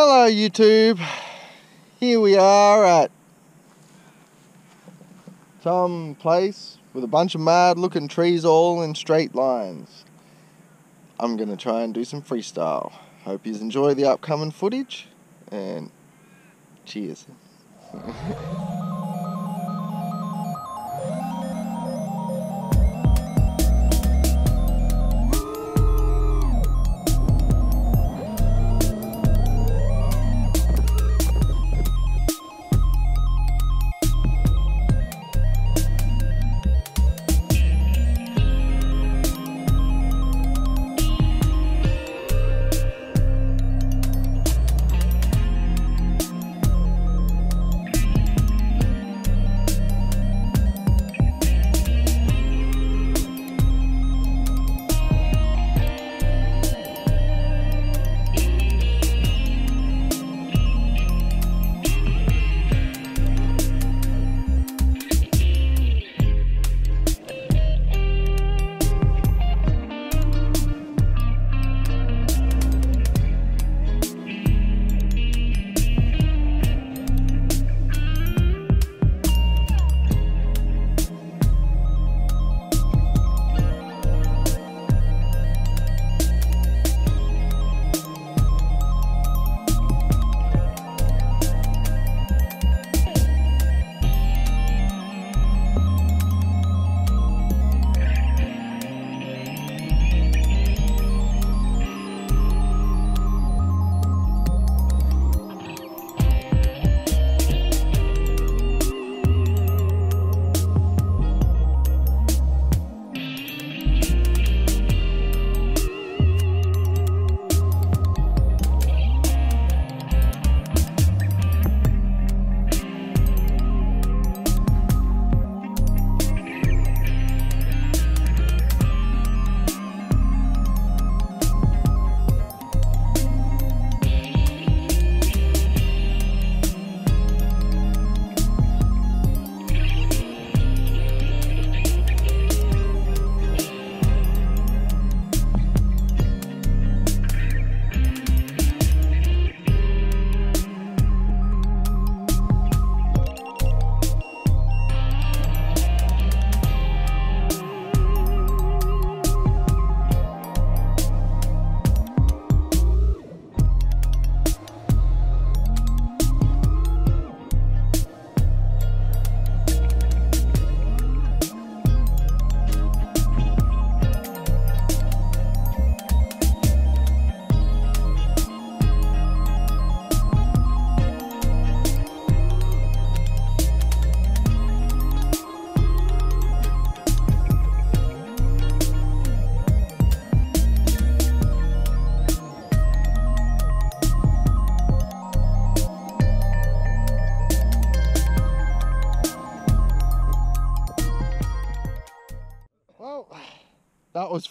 Hello YouTube. Here we are at some place with a bunch of mad looking trees all in straight lines. I'm going to try and do some freestyle. Hope you enjoy the upcoming footage and cheers.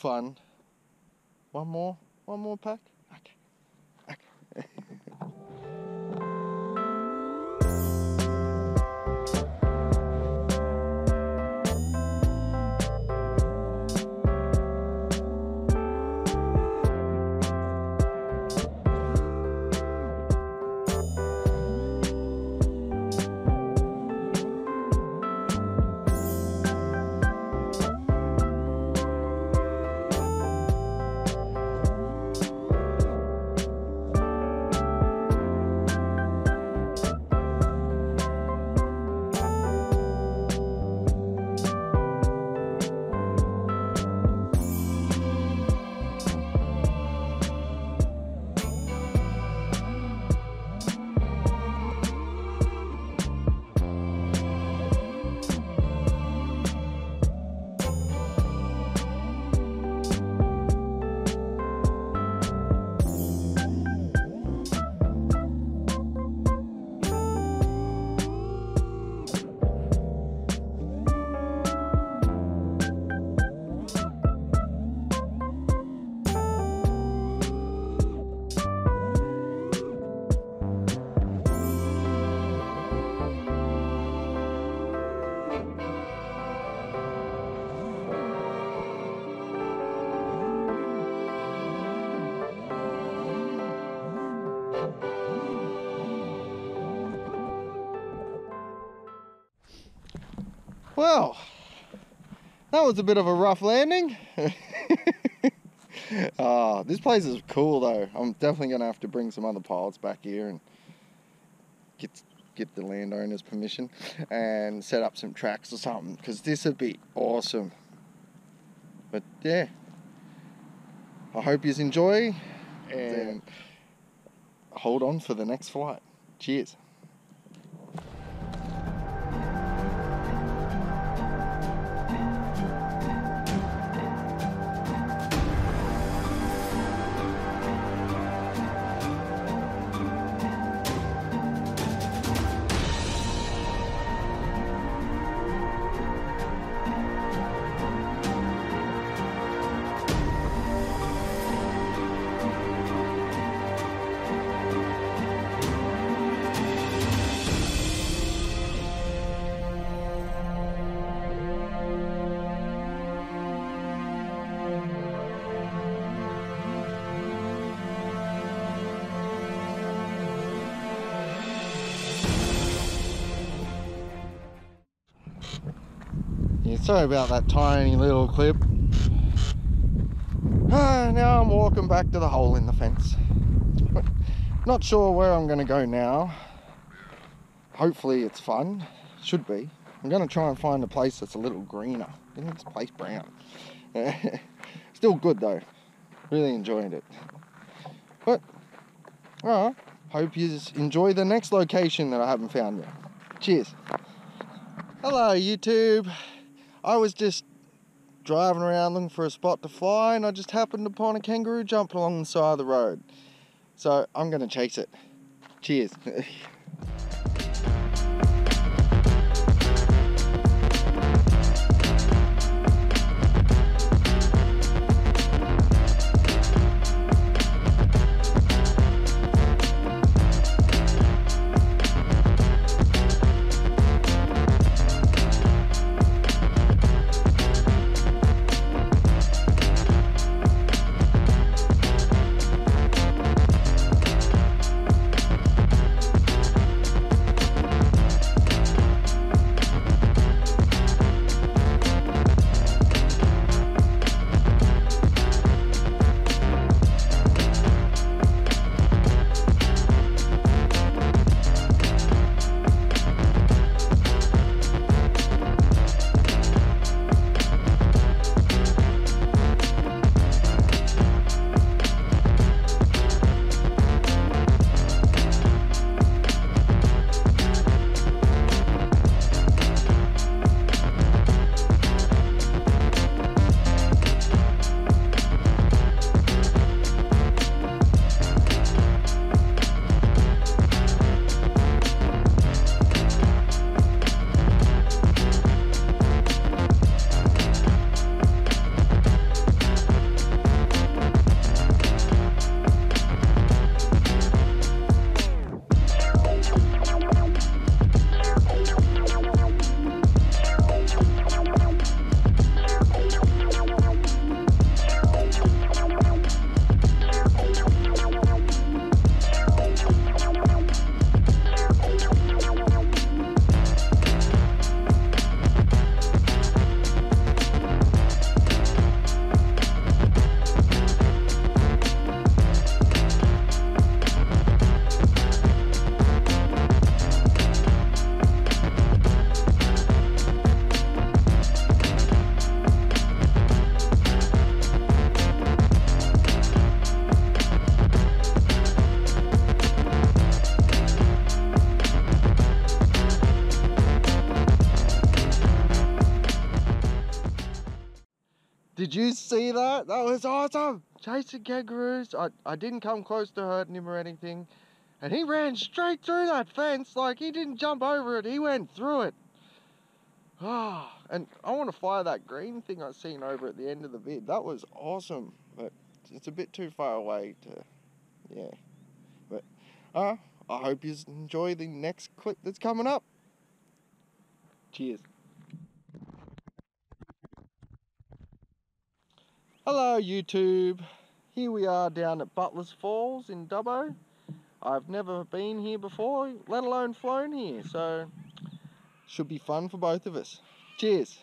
fun. One more? One more pack? That was a bit of a rough landing. uh, this place is cool though. I'm definitely going to have to bring some other pilots back here and get get the landowner's permission and set up some tracks or something because this would be awesome. But yeah, I hope you enjoy and hold on for the next flight. Cheers. Sorry about that tiny little clip. Ah, now I'm walking back to the hole in the fence. Not sure where I'm going to go now. Hopefully it's fun. Should be. I'm going to try and find a place that's a little greener. This place brown? Still good though. Really enjoyed it. But, alright. Hope you enjoy the next location that I haven't found yet. Cheers. Hello YouTube. I was just driving around looking for a spot to fly and I just happened upon a kangaroo jumping along the side of the road. So I'm going to chase it. Cheers. see that? That was awesome. Chasing kangaroos. I, I didn't come close to hurting him or anything. And he ran straight through that fence. Like he didn't jump over it. He went through it. Ah, and I want to fire that green thing I seen over at the end of the vid. That was awesome. But it's a bit too far away to, yeah. But uh, I hope you enjoy the next clip that's coming up. Cheers. Hello YouTube. Here we are down at Butlers Falls in Dubbo. I've never been here before, let alone flown here, so should be fun for both of us. Cheers.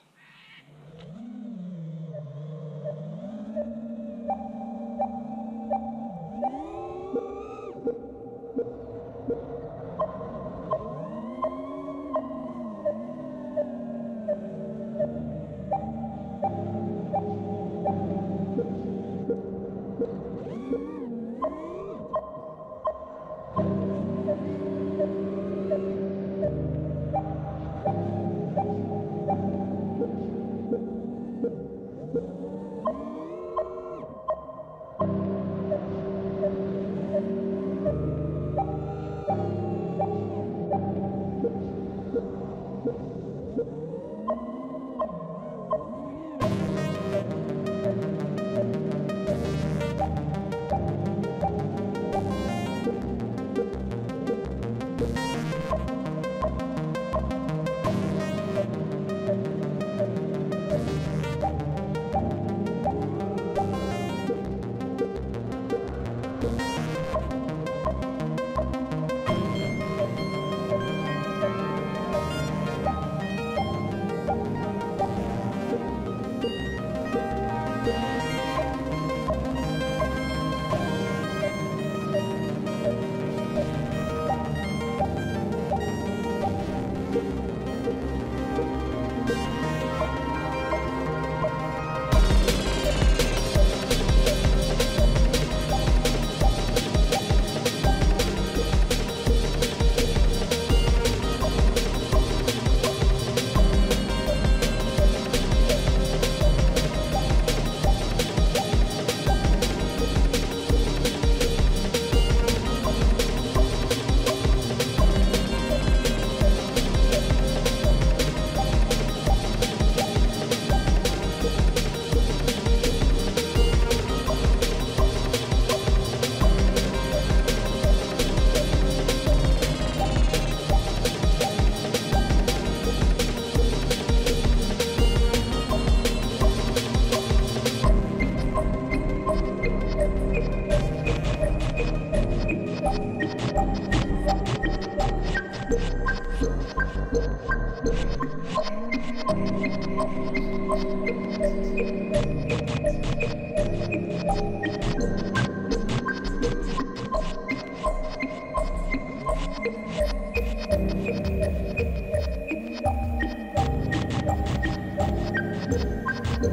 I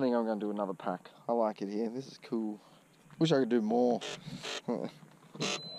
think I'm going to do another pack. I like it here. This is cool. Wish I could do more.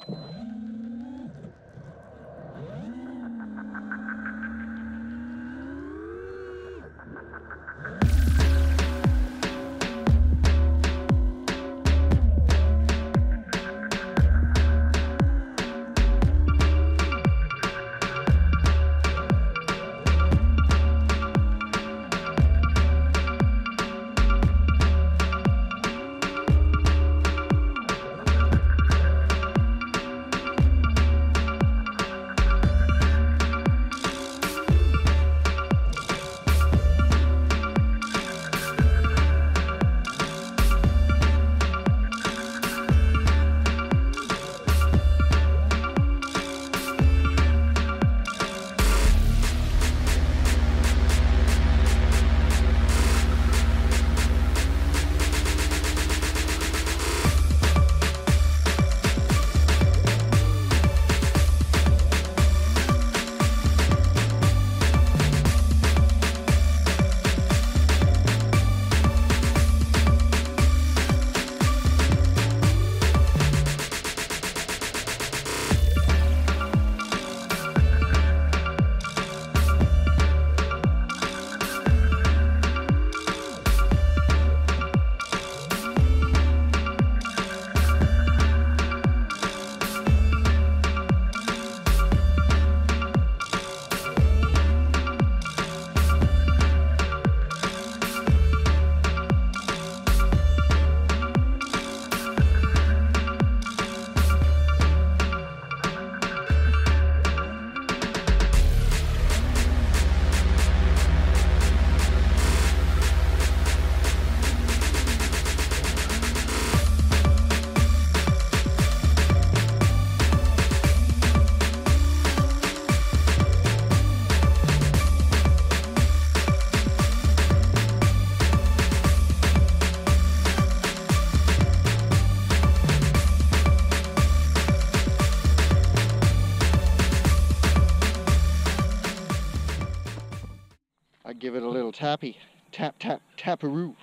happy. Tap, tap, taparoo.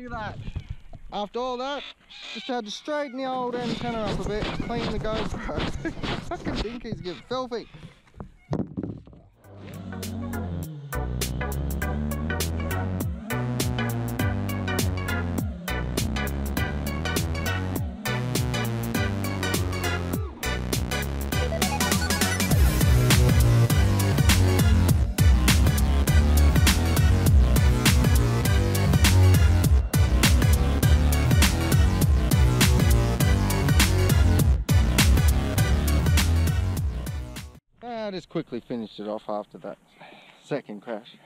Look at that. After all that, just had to straighten the old antenna up a bit, clean the GoPro. Fucking dinkies get filthy. Quickly finished it off after that second crash.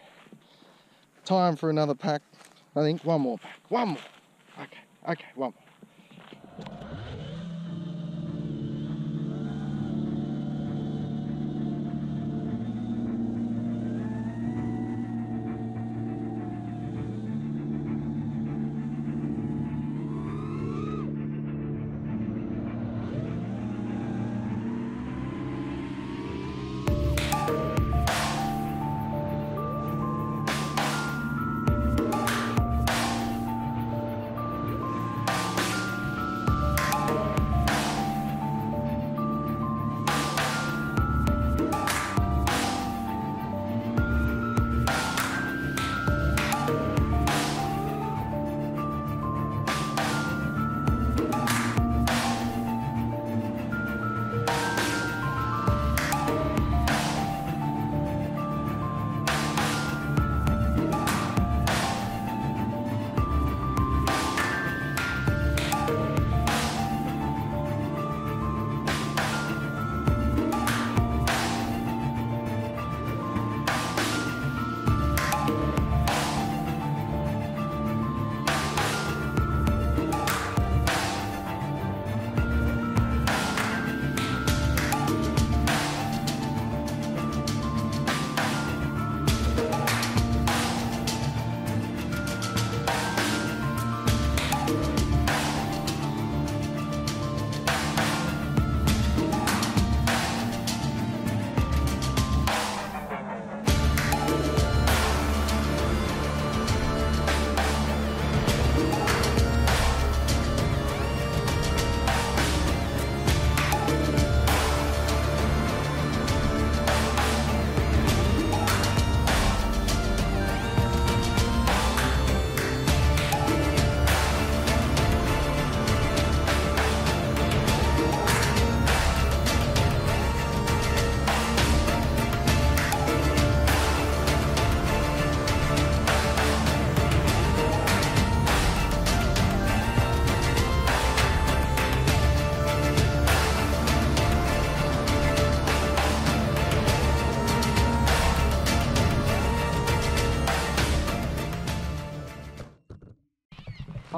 Time for another pack. I think one more pack. One more. Okay, okay, one more.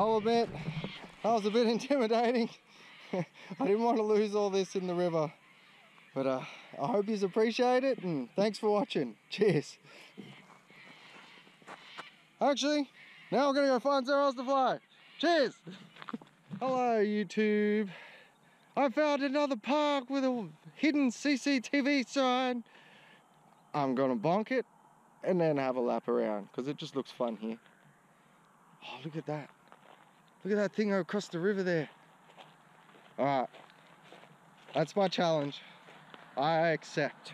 I'll admit, that was a bit intimidating. I didn't want to lose all this in the river. But uh, I hope you appreciate it and thanks for watching. Cheers. Actually, now we're gonna go find somewhere else to fly. Cheers. Hello YouTube. I found another park with a hidden CCTV sign. I'm gonna bonk it and then have a lap around because it just looks fun here. Oh, look at that. Look at that thing across the river there. All right, that's my challenge. I accept.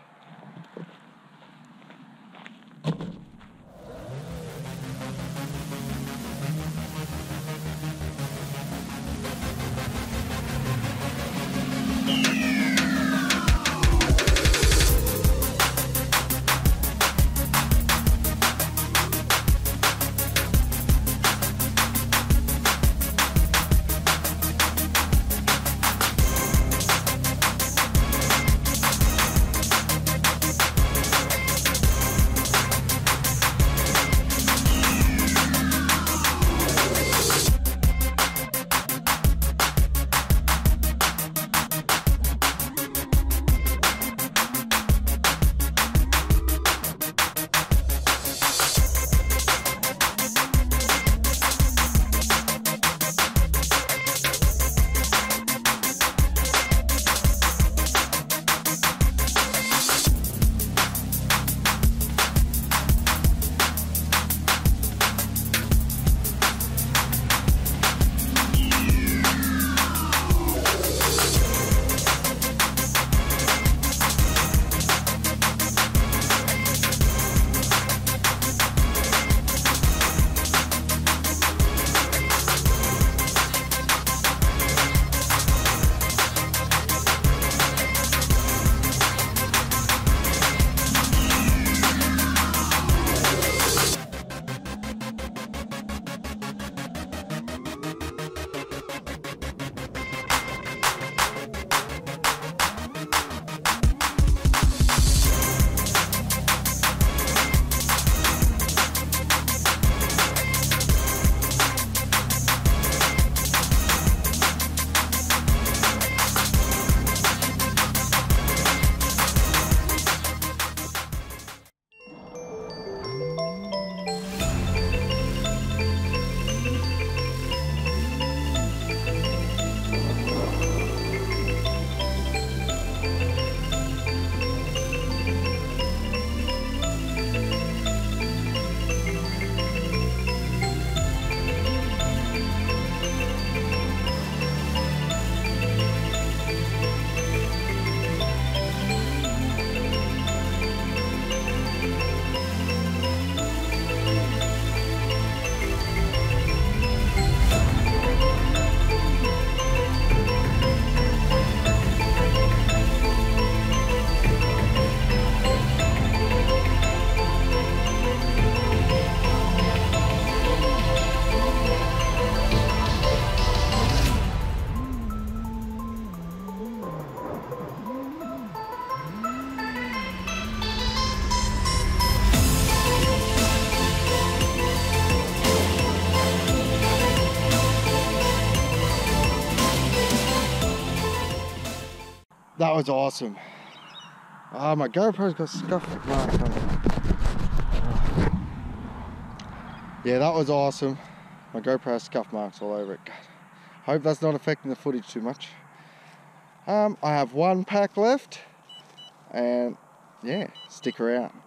That was awesome. Ah, my GoPro's got scuff marks on it. Yeah, that was awesome. My GoPro has scuff marks all over it. God. Hope that's not affecting the footage too much. Um, I have one pack left and yeah, stick around.